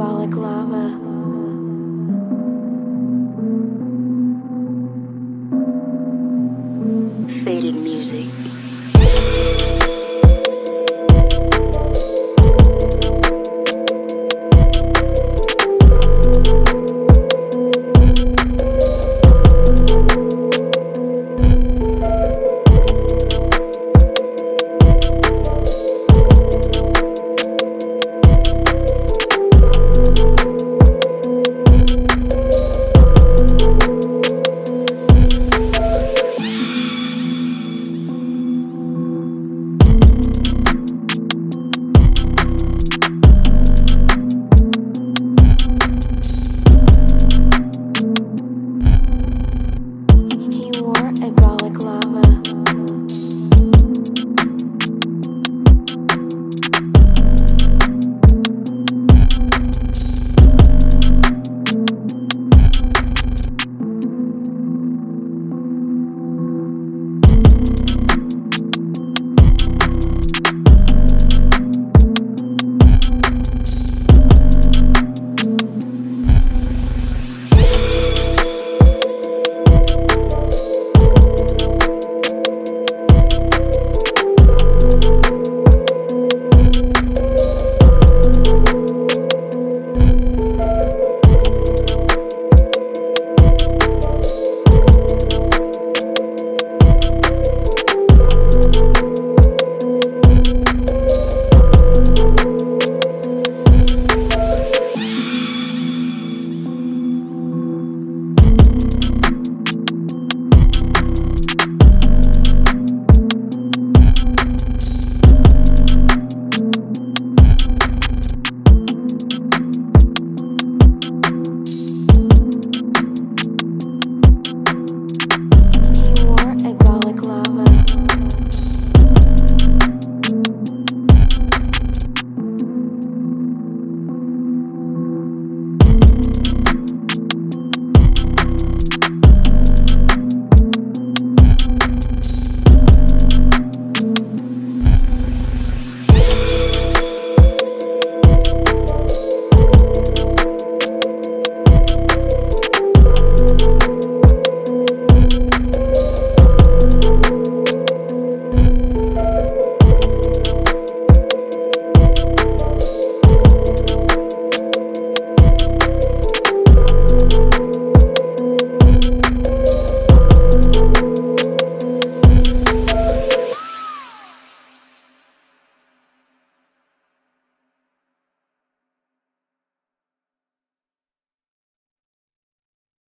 balaclava. Faded music.